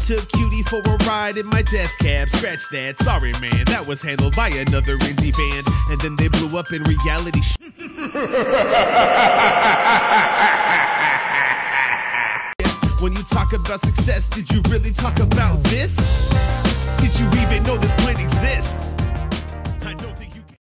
took Cutie for a ride in my death cab. Scratch that, sorry man, that was handled by another indie band. And then they blew up in reality. Sh- yes, when you talk about success, did you really talk about this? Did you even know this plan exists?